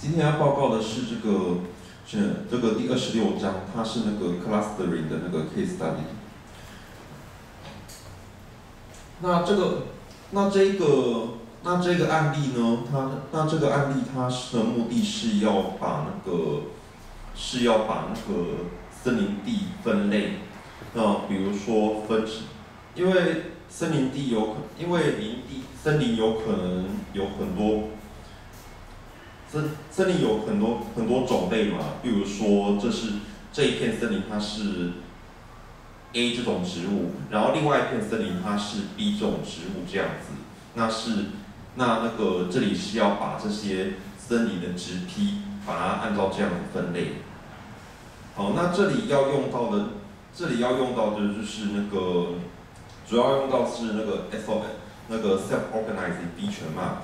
今天要报告的是这个是这个第二十六章，它是那个 clustering 的那个 case study。那这个那这个那这个案例呢，它那这个案例它的目的是要把那个是要把那个森林地分类，那比如说分，因为森林地有可，因为林地森林有可能有很多。森森林有很多很多种类嘛，比如说这是这一片森林它是 A 这种植物，然后另外一片森林它是 B 这种植物这样子，那是那那个这里是要把这些森林的植批把它按照这样分类。好，那这里要用到的，这里要用到的就是那个主要用到是那个 S O 那个 self-organizing feature map，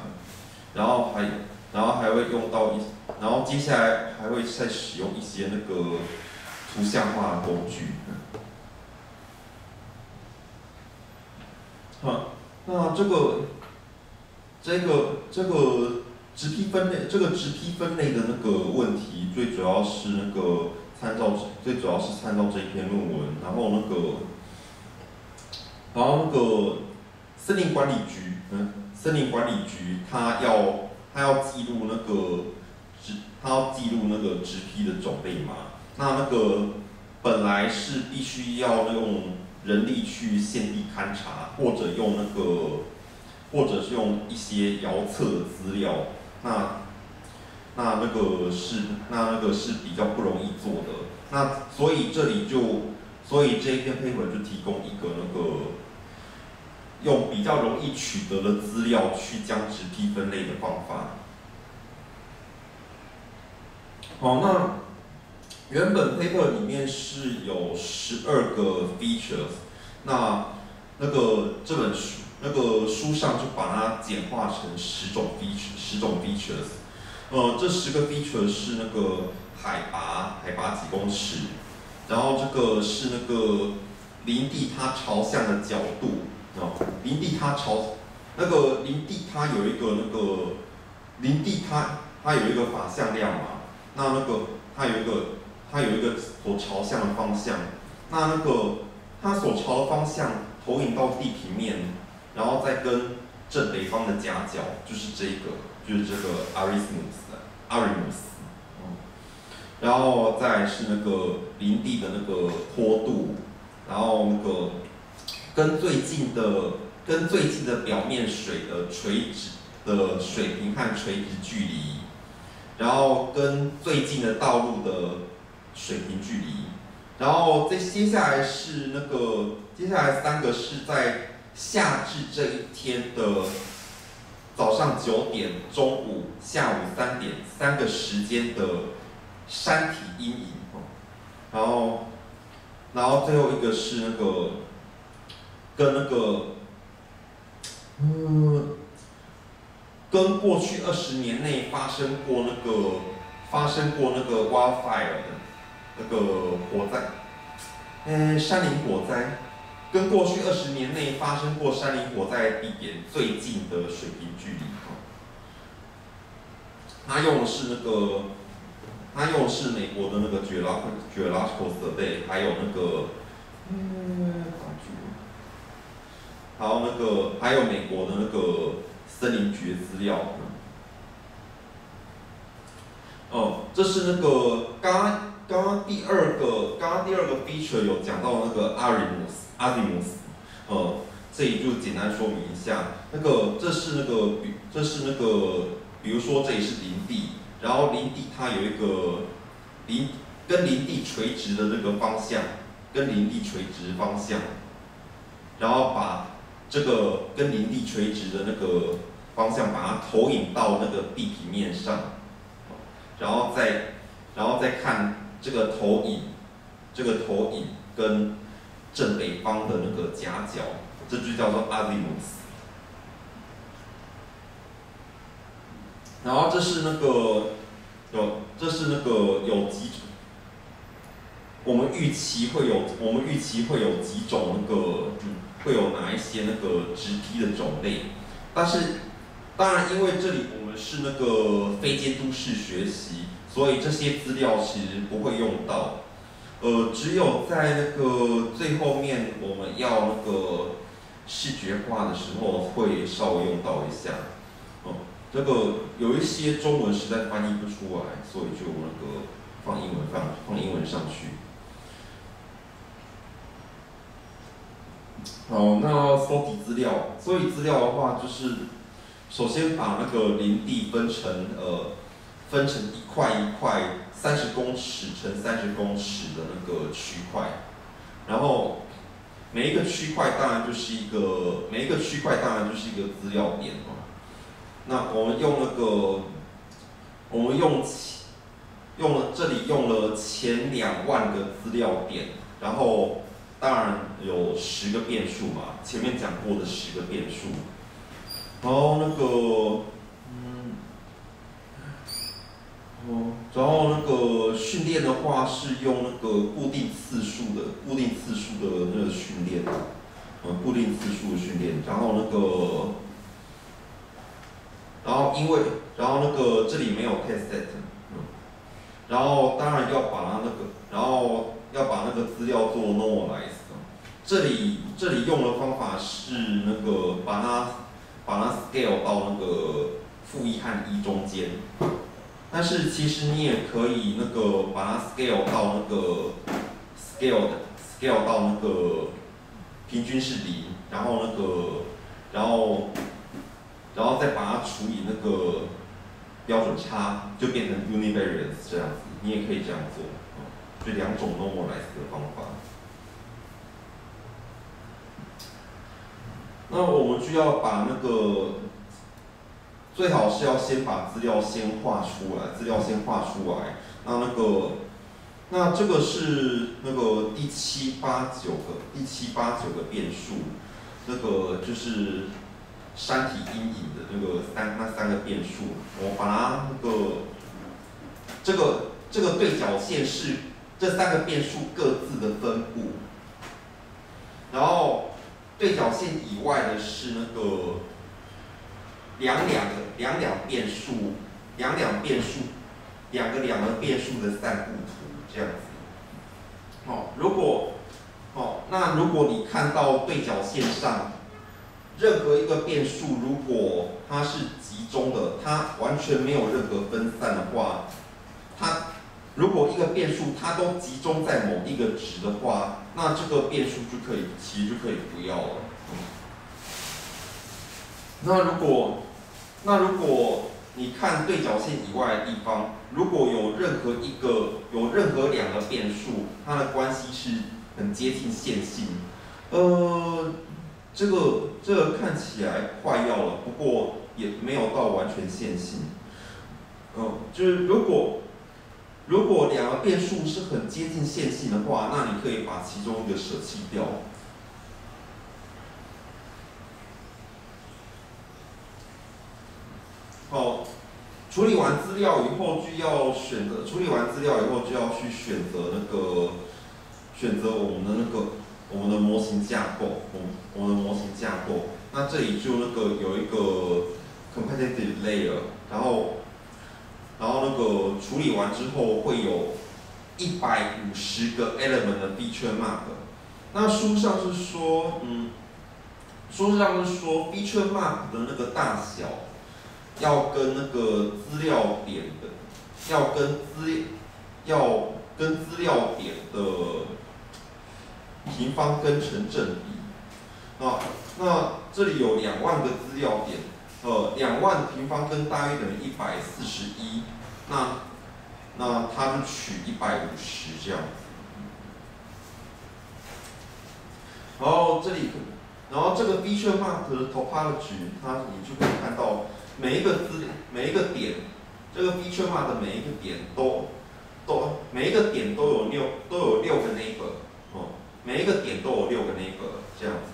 然后还有。然后还会用到一，然后接下来还会再使用一些那个图像化工具。好，那这个这个这个直批分类，这个直批分类的那个问题，最主要是那个参照，最主要是参照这一篇论文，然后那个，然后那个森林管理局，嗯，森林管理局它要。他要记录那个植，他要记录那个植批的种类嘛？那那个本来是必须要用人力去现地勘察，或者用那个，或者是用一些遥测的资料。那那那个是那那个是比较不容易做的。那所以这里就，所以这一篇 paper 就提供一个那个用比较容易取得的资料去将植批分类的方法。好，那原本 paper 里面是有十二个 features，那那个这本书那个书上就把它简化成十种 feature，十种 features。呃，这十个 feature 是那个海拔，海拔几公尺，然后这个是那个林地它朝向的角度，哦，林地它朝那个林地它有一个那个林地它它有一个法向量嘛。那那个它有一个，它有一个所朝向的方向，那那个它所朝的方向投影到地平面，然后再跟正北方的夹角，就是这个，就是这个 Arimus，Arimus，嗯，然后再是那个林地的那个坡度，然后那个跟最近的跟最近的表面水的垂直的水平和垂直距离。然后跟最近的道路的水平距离，然后再接下来是那个接下来三个是在夏至这一天的早上九点、中午、下午三点三个时间的山体阴影，然后然后最后一个是那个跟那个嗯。跟过去二十年内发生过那个发生过那个 wildfire 的那个火灾，嗯，山林火灾，跟过去二十年内发生过山林火灾地点最近的水平距离。他用的是那个，他用的是美国的那个 geological survey，还有那个，嗯，还有那个，还有美国的那个。森林局的资料，哦，这是那个刚刚刚刚第二个刚刚第二个 feature 有讲到那个 Arimus，Arimus，呃，这里就简单说明一下，那个这是那个比这是那个，比如说这里是林地，然后林地它有一个林跟林地垂直的那个方向，跟林地垂直方向，然后把。这个跟林地垂直的那个方向，把它投影到那个地平面上，然后再，然后再看这个投影，这个投影跟正北方的那个夹角，这就叫做 azimuth。然后这是那个有，这是那个有几种，我们预期会有，我们预期会有几种那个嗯。会有哪一些那个直批的种类？但是，当然，因为这里我们们是那个非监督式学习，所以这些资料其实不会用到。呃，只有在那个最后面我们要那个视觉化的时候，会稍微用到一下。哦，这个有一些中文实在翻译不出来，所以就那个放英文放放英文上去。好，那搜集资料，搜集资料的话，就是首先把那个林地分成呃，分成一块一块三十公尺乘三十公尺的那个区块，然后每一个区块当然就是一个每一个区块当然就是一个资料点嘛。那我们用那个，我们用用了这里用了前两万个资料点，然后。当然有十个变数嘛，前面讲过的十个变数。然后那个，嗯，哦，然后那个训练的话是用那个固定次数的，固定次数的那个训练，嗯，固定次数的训练。然后那个，然后因为，然后那个这里没有 test set，嗯，然后当然要把它那个，然后。要把那个资料做 norm 来这里这里用的方法是那个把它把它 scale 到那个负一和一中间，但是其实你也可以那个把它 scale 到那个 scale scale 到那个平均是零，然后那个然后然后再把它除以那个标准差，就变成 univariance 这样子，你也可以这样做。这两种 normalize 的方法，那我们就要把那个最好是要先把资料先画出来，资料先画出来。那那个，那这个是那个第七八九个第七八九个变数，那个就是山体阴影的那个三那三个变数，我把它那个这个这个对角线是。这三个变数各自的分布，然后对角线以外的是那个两两个两两变数，两两变数，两个两个变数的散布图这样子。哦，如果哦，那如果你看到对角线上任何一个变数，如果它是集中的，它完全没有任何分散的话，如果一个变数它都集中在某一个值的话，那这个变数就可以其实就可以不要了。那如果那如果你看对角线以外的地方，如果有任何一个有任何两个变数，它的关系是很接近线性，呃，这个这个看起来快要了，不过也没有到完全线性。嗯，就是如果。如果两个变数是很接近线性的话，那你可以把其中一个舍弃掉。好，处理完资料以后就要选择，处理完资料以后就要去选择那个，选择我们的那个我们的模型架构，我我们的模型架构。那这里就那个有一个 competitive layer，然后。呃处理完之后会有一百五十个 element 的 feature map。那书上是说，嗯，书上是说 feature map 的那个大小要跟那个资料点的，要跟资要跟资料点的平方根成正比。啊，那这里有两万个资料点。呃，两万平方根大约等于一百四十一，那那他就取一百五十这样。然后这里，然后这个 feature map 的 topology，它你就可以看到每一个资每一个点，这个 feature map 的每一个点都都每一个点都有六都有六个 neighbor，哦，每一个点都有六个 neighbor 这样子。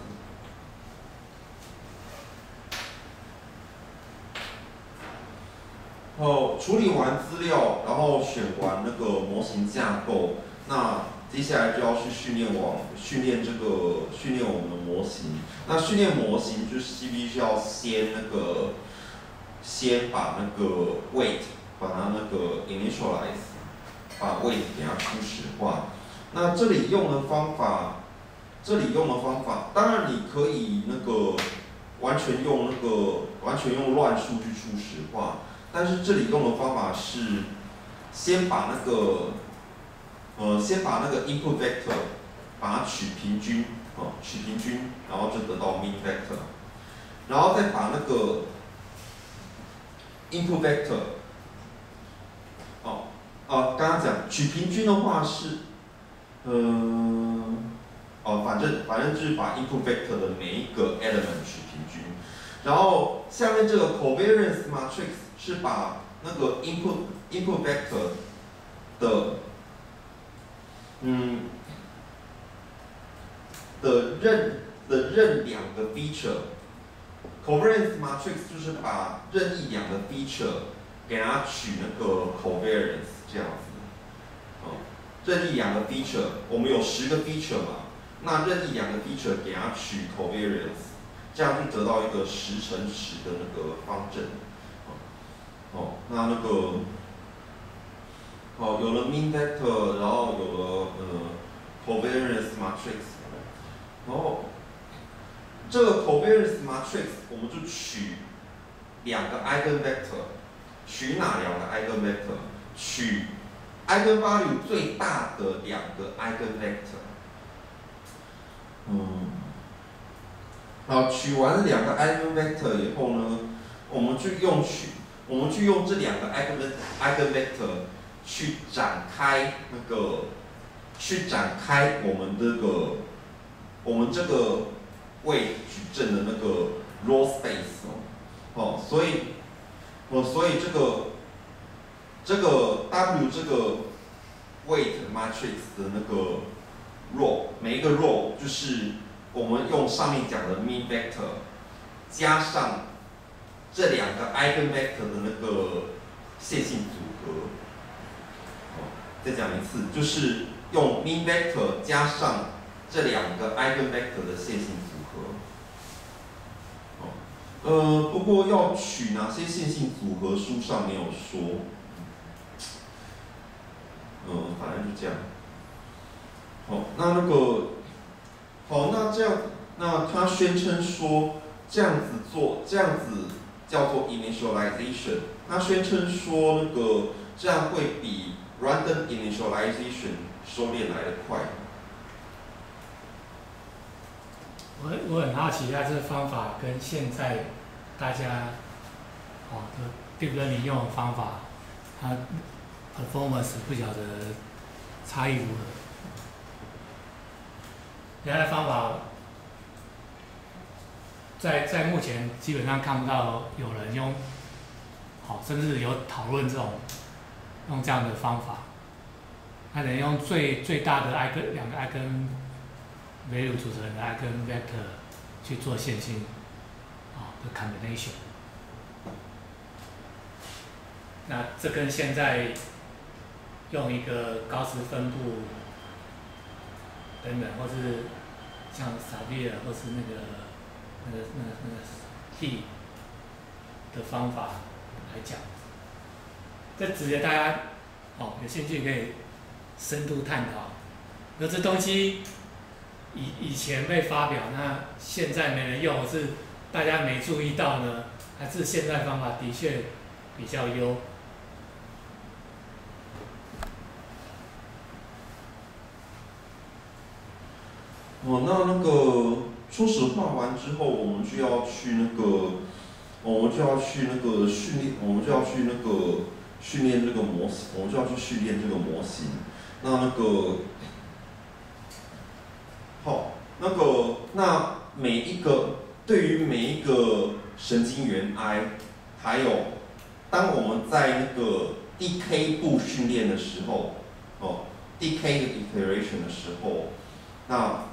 后处理完资料，然后选完那个模型架构，那接下来就要去训练网，训练这个训练我们的模型。那训练模型就是必须要先那个，先把那个 weight 把它那个 initialize，把 weight 给它初始化。那这里用的方法，这里用的方法，当然你可以那个完全用那个完全用乱数据初始化，但是这里用的方法是先把那个呃先把那个 input vector 把它取平均，哦取平均，然后就得到 mean vector，然后再把那个 input vector，哦哦刚刚讲取平均的话是。嗯，哦，反正反正就是把 input vector 的每一个 element 取平均，然后下面这个 covariance matrix 是把那个 input input vector 的嗯的任的任两个 feature，covariance matrix 就是把任意两个 feature 给它取那个 covariance 这样子。任意两个 feature，我们有十个 feature 嘛，那任意两个 feature 给它取 covariance，这样就得到一个十乘十的那个方阵。哦，那那个，哦，有了 mean vector，然后有了呃 covariance matrix，然后这个 covariance matrix 我们就取两个 eigenvector，取哪两个 eigenvector？取 eigenvalue 最大的两个 eigenvector，嗯，好，取完两个 eigenvector 以后呢，我们就用取，我们去用这两个 eigenvector 去展开那个，去展开我们这个，我们这个位矩阵的那个 row space 哦，哦，所以，哦，所以这个。这个 W 这个 weight matrix 的那个 row，每一个 row 就是我们用上面讲的 mean vector 加上这两个 eigenvector 的那个线性组合。再讲一次，就是用 mean vector 加上这两个 eigenvector 的线性组合。呃，不过要取哪些线性组合，书上没有说。嗯，反正就这样。好，那那个，好，那这样，那他宣称说这样子做，这样子叫做 initialization。他宣称说那个这样会比 random initialization 收敛来的快。我我很好奇，他这个方法跟现在大家哦的 deep learning 用方法，它。performance 不晓得差异如何。原来方法在在目前基本上看不到有人用，好，甚至有讨论这种用这样的方法。他能用最最大的 i 根两个 i 根 value 组成的 i 根 vector 去做线性啊的 combination。那这跟现在用一个高斯分布等等，或是像萨比尔或是那个那个那个那个 T 的方法来讲，这值得大家哦有兴趣可以深度探讨。那这东西以以前被发表，那现在没人用，是大家没注意到呢，还是现在方法的确比较优？哦，那那个初始化完之后，我们就要去那个，我们就要去那个训练，我们就要去那个训练这个模型，我们就要去训练这个模型。那那个，好，那个那每一个对于每一个神经元 I，还有当我们在那个 DK 步训练的时候，哦，DK 的 iteration 的时候，那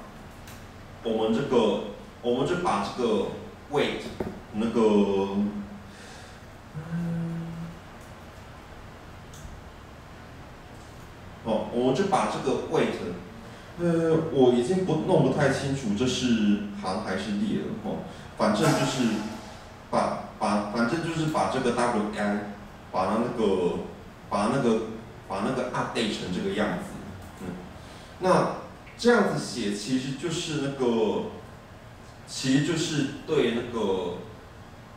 我们这个，我们就把这个 weight 那个，哦，我们就把这个 weight，呃，我已经不弄不太清楚这是行还是列了哦，反正就是把把反正就是。把这个 wi 把它那个把那个把那个 update 成这个样子，嗯，那这样子写其实就是那个，其实就是对那个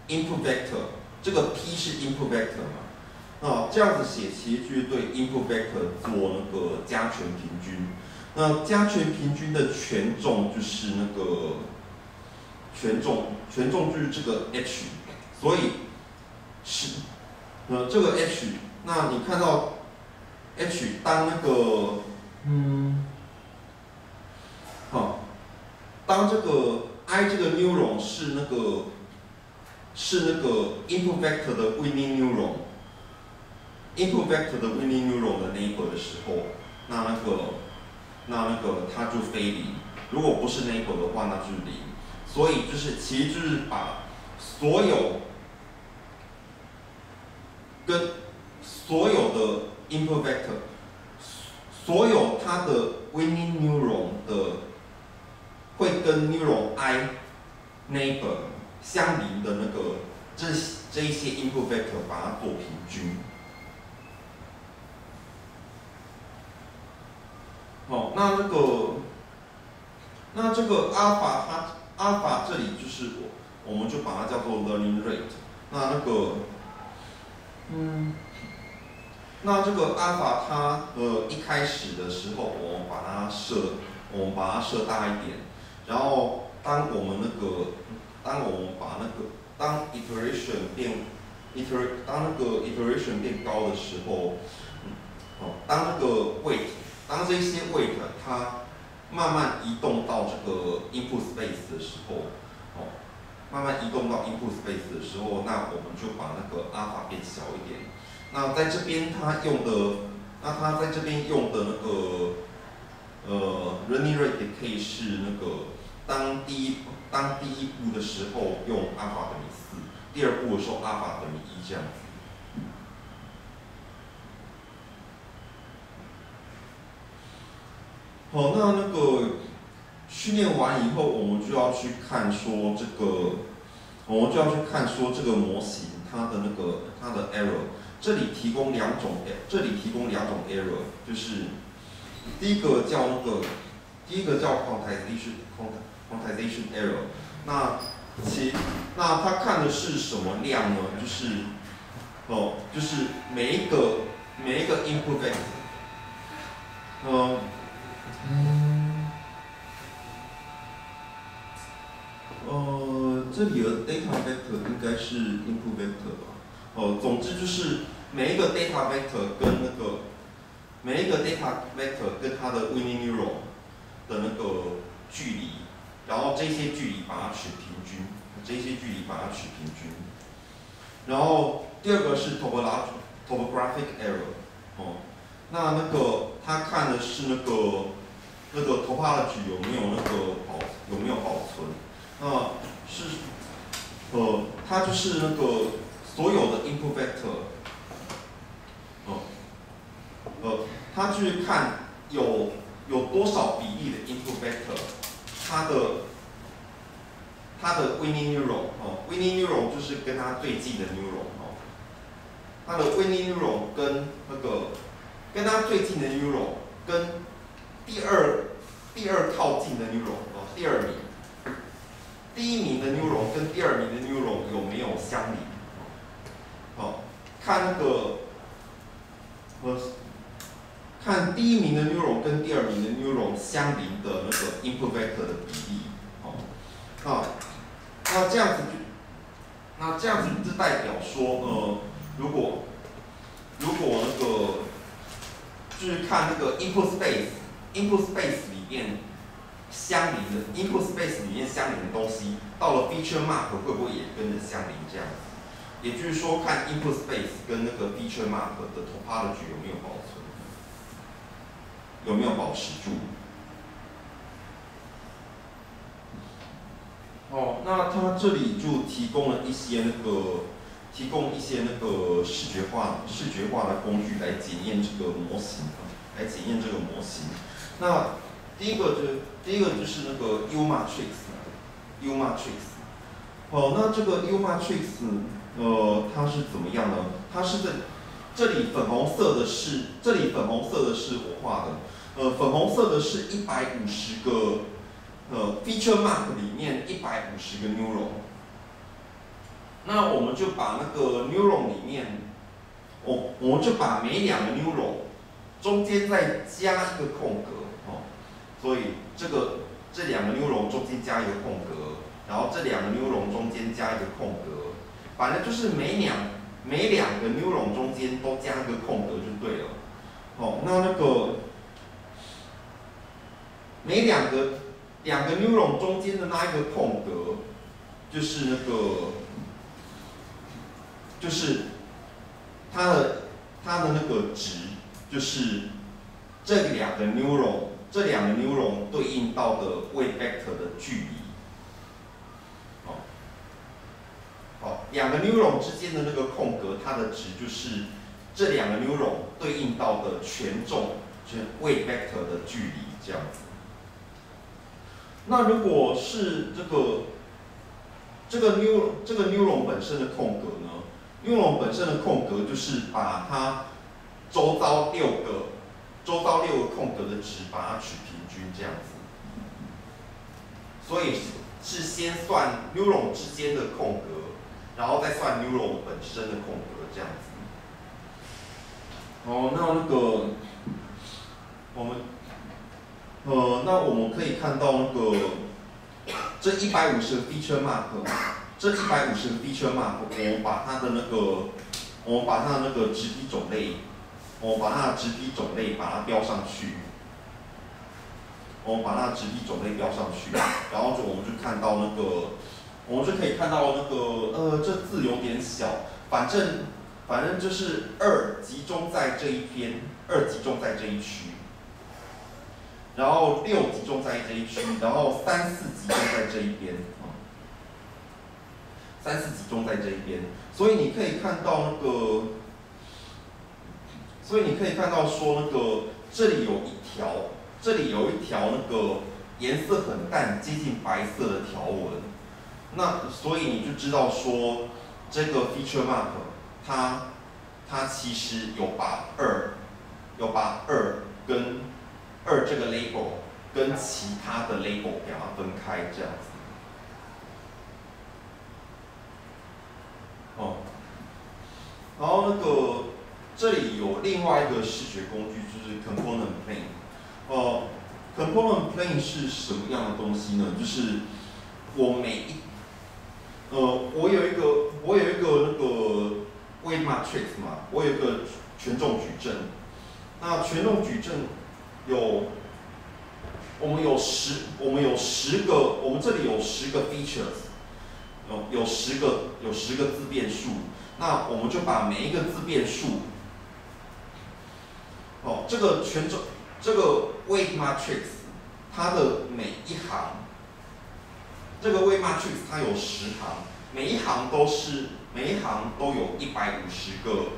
input vector，这个 p 是 input vector 嘛，啊，这样子写其实就是对 input vector 做那个加权平均，那加权平均的权重就是那个。权重，权重就是这个 h，所以是，呃，这个 h，那你看到 h 当那个，嗯，好，当这个 i 这个 neuron 是那个，是那个 input vector 的 winning neuron，input vector 的 winning neuron 的 neighbor 的时候，那那个，那那个它就非零，如果不是 neighbor 的话，那就是零。所以就是，其实就是把所有跟所有的 input vector，所有它的 winning neuron 的会跟 neuron i neighbor 相邻的那个这这一些 input vector 把它做平均。好，那那个那这个阿尔法它。阿尔法这里就是我，我们就把它叫做 learning rate。那那个，嗯，那这个阿尔法它呃一开始的时候，我们把它设，我们把它设大一点。然后当我们那个，当我们把那个当 iteration 变 iter 当那个 iteration 变高的时候，哦，当那个 weight，当这些 weight 它慢慢移动到这个 input space 的时候，哦，慢慢移动到 input space 的时候，那我们就把那个 alpha 变小一点。那在这边它用的，那它在这边用的那个，呃，running rate 也可以是那个，当第一当第一步的时候用阿尔法等于四，第二步的时候阿尔法等于一这样子。好，那那个训练完以后，我们就要去看说这个，我们就要去看说这个模型它的那个它的 error。这里提供两种，这里提供两种 error，就是第一个叫那个，第一个叫 quantization quantization error。那其那它看的是什么量呢？就是哦，就是每一个每一个 input vector，嗯。嗯，呃，这里的 data vector 应该是 input vector 吧？哦，总之就是每一个 data vector 跟那个每一个 data vector 跟它的 winning neuron 的那个距离，然后这些距离把它取平均，这些距离把它取平均。然后第二个是 topographic error，哦，那那个他看的是那个。那个头发的纸有没有那个保有没有保存？那是呃，它就是那个所有的 input vector，哦，呃，他去看有有多少比例的 input vector，它的它的 winning neuron 哦，winning neuron 就是跟它最近的 neuron 哦，它的 winning neuron 跟那个跟它最近的 neuron 跟第二第二靠近的 neuron 哦，第二名，第一名的 neuron 跟第二名的 neuron 有没有相邻？哦，看那个，呃，看第一名的 neuron 跟第二名的 neuron 相邻的那个 input vector 的比例，好，啊，那这样子就，那这样子就代表说，呃，如果如果那个就是看那个 input space。input space 里面相邻的 input space 里面相邻的东西，到了 feature mark 会不会也跟着相邻这样子？也就是说，看 input space 跟那个 feature mark 的 topology 有没有保存，有没有保持住？哦，那它这里就提供了一些那个，提供一些那个视觉化、视觉化的工具来检验这个模型，来检验这个模型。那第一个就第一个就是那个 U matrix，U matrix，哦，那这个 U matrix，呃，它是怎么样呢？它是在这里粉红色的是，这里粉红色的是我画的，呃，粉红色的是一百五十个，呃，feature mark 里面一百五十个 neuron。那我们就把那个 neuron 里面，我我们就把每两个 neuron 中间再加一个空格，哦，所以这个这两个 neuron 中间加一个空格，然后这两个 neuron 中间加一个空格，反正就是每两。每两个 neuron 中间都加一个空格就对了，哦，那那个每两个两个 neuron 中间的那一个空格，就是那个就是它的它的那个值，就是这两个 neuron 这两个 neuron 对应到的 weight vector 的距离。好，两个 neuron 之间的那个空格，它的值就是这两个 neuron 对应到的权重，就是 weight vector 的距离这样子。那如果是这个这个 new 这个 neuron 本身的空格呢？neuron 本身的空格就是把它周遭六个周遭六个空格的值把它取平均这样子。所以是先算 neuron 之间的空格。然后再算 neuron 本身的空格这样子。哦，那那个我们呃，那我们可以看到那个这一百五十个 feature mark，这一百五十个 feature mark，我们把它的那个我们把它的那个质体种类，我们把它的质体种类把它标上去，我们把它的质体种类标上去，然后就我们就看到那个。我们就可以看到那个，呃，这字有点小，反正反正就是二集中在这一边，二集中在这一区，然后六集中在这一区，然后三四集中在这一边，啊，三四集中在这一边，所以你可以看到那个，所以你可以看到说那个这里有一条，这里有一条那个颜色很淡、接近白色的条纹。那所以你就知道说，这个 feature mark 它它其实有把二有把二跟二这个 label 跟其他的 label 给它分开这样子。哦，然后那个这里有另外一个视觉工具就是 component plane。哦，component plane 是什么样的东西呢？就是我每一呃，我有一个，我有一个那个 weight matrix 嘛，我有一个权重矩阵。那权重矩阵有，我们有十，我们有十个，我们这里有十个 features，有有十个，有十个自变数。那我们就把每一个自变数，哦，这个权重，这个 weight matrix，它的每一行。这个 weight matrix 它有十行，每一行都是每一行都有一百五十个，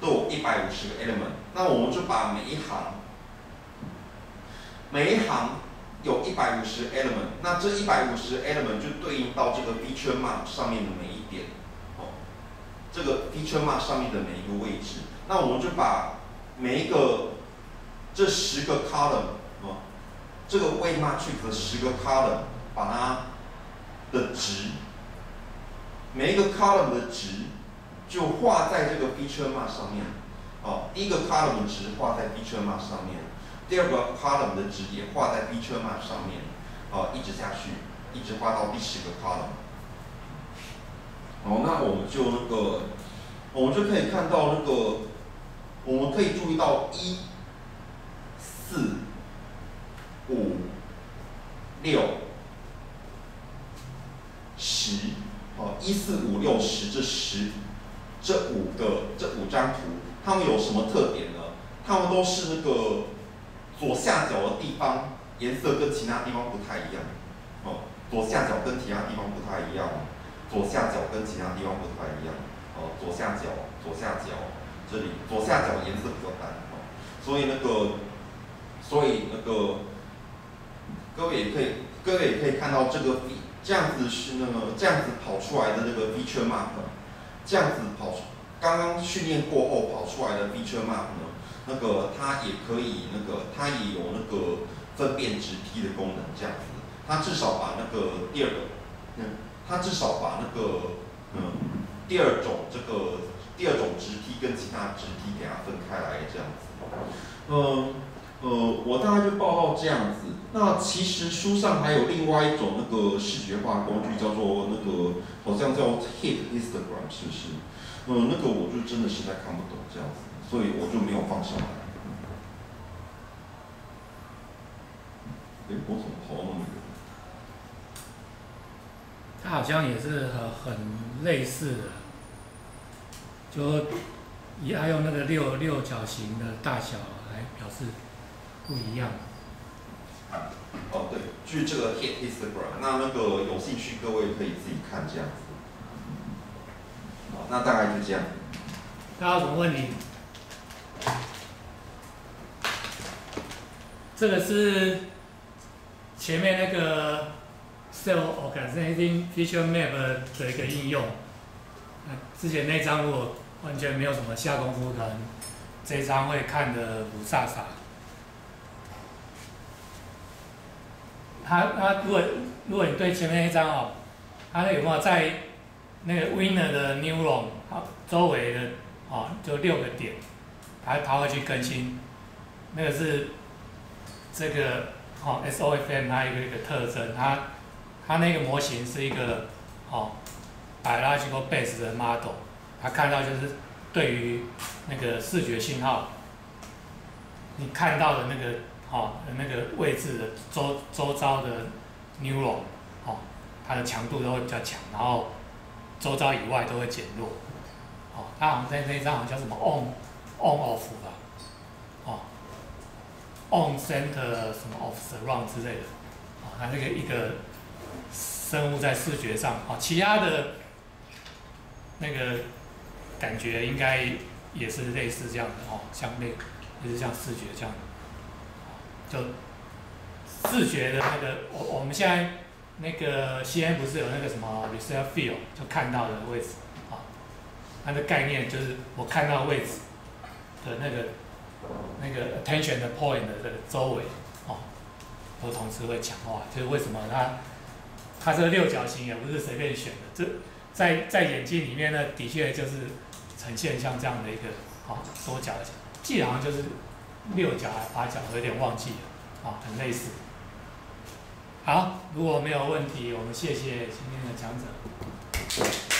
都有一百五十个 element。那我们就把每一行，每一行有一百五十 element，那这一百五十 element 就对应到这个 feature mark 上面的每一点，哦，这个 feature mark 上面的每一个位置。那我们就把每一个这十个 column，哦，这个 weight matrix 的十个 column。把它的值，每一个 column 的值就画在这个 feature mark 上面。哦，第一个 column 的值画在 feature mark 上面，第二个 column 的值也画在 feature mark 上面。哦，一直下去，一直画到第十个 column。哦，那我们就那个，我们就可以看到那个，我们可以注意到一、四、五、六。十，哦，一四五六十这十，这五个这五张图，它们有什么特点呢？它们都是那个左下角的地方颜色跟其他地方不太一样，哦，左下角跟其他地方不太一样，左下角跟其他地方不太一样，哦，左下角左下角这里左下角颜色比较淡，哦，所以那个，所以那个各位也可以各位也可以看到这个。这样子是那个这样子跑出来的那个 feature mark，这样子跑出，刚刚训练过后跑出来的 feature map 呢，那个它也可以那个它也有那个分辨直梯的功能，这样子，它至少把那个第二个，嗯，它至少把那个嗯第二种这个第二种直梯跟其他直梯给它分开来，这样子，嗯。呃，我大概就报告这样子。那其实书上还有另外一种那个视觉化工具，叫做那个好像叫 Hit Instagram，是不是？呃，那个我就真的实在看不懂这样子，所以我就没有放下来。哎，我怎么跑那么远？它好像也是很很类似的，就也还有那个六六角形的大小来表示。不一样。哦，对，据这个 hit Instagram，那那个有兴趣各位可以自己看这样子。好，那大概就这样。大家有什么问题？这个是前面那个 cell organizing feature map 的一个应用。之前那张如果完全没有什么下功夫，可能这一张会看的不飒飒。它它如果如果你对前面一张哦，它有没有在那个 winner 的 neuron 好周围的哦，就六个点，它它会去更新，那个是这个哦 SOFM 它一个一个特征，它它那个模型是一个哦 biological base 的 model，它看到就是对于那个视觉信号，你看到的那个。哦，那个位置的周周遭的 neuron，哦，它的强度都会比较强，然后周遭以外都会减弱。哦，它好像在那张好像叫什么 on on off，，on center 什么 off surround 之类的，啊，它这个一个生物在视觉上，啊，其他的那个感觉应该也是类似这样的，哦，像那个，就是像视觉这样的。就视觉的那个，我我们现在那个 C N 不是有那个什么 r e s e r v e field，就看到的位置，啊，它的概念就是我看到位置的那个那个 attention 的 point 的周围，哦，都同时会强化。就是为什么它它这个六角形也不是随便选的，这在在眼睛里面呢，的确就是呈现像这样的一个啊多角形，基本上就是。六角还八角，我有点忘记了，啊，很类似。好，如果没有问题，我们谢谢今天的讲者。